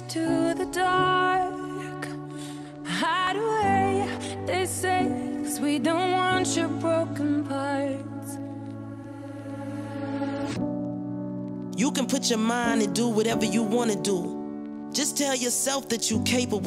into the dark. Hide away, they say, cause we don't want your broken parts. You can put your mind and do whatever you want to do. Just tell yourself that you're capable.